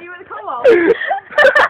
you were the co-op.